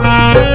Música